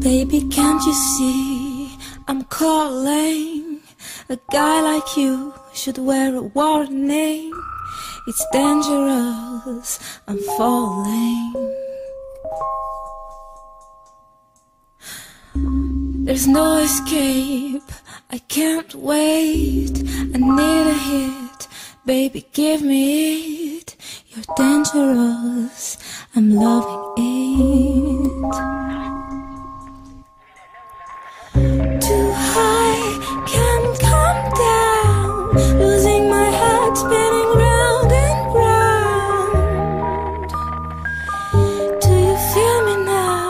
Baby, can't you see I'm calling? A guy like you should wear a warning. It's dangerous, I'm falling. There's no escape, I can't wait. I need a hit, baby, give me it. You're dangerous. I'm loving it. Too high, can't come down. Losing my head, spinning round and round. Do you feel me now?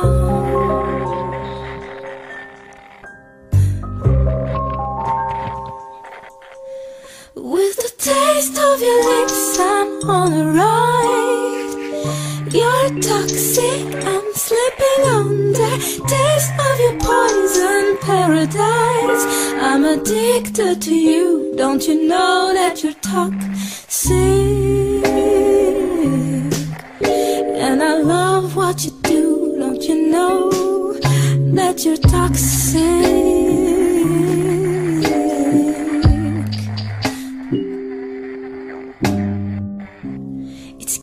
With the taste of your lips, I'm on a ride toxic. I'm slipping on the taste of your poison paradise. I'm addicted to you. Don't you know that you're toxic? And I love what you do. Don't you know that you're toxic?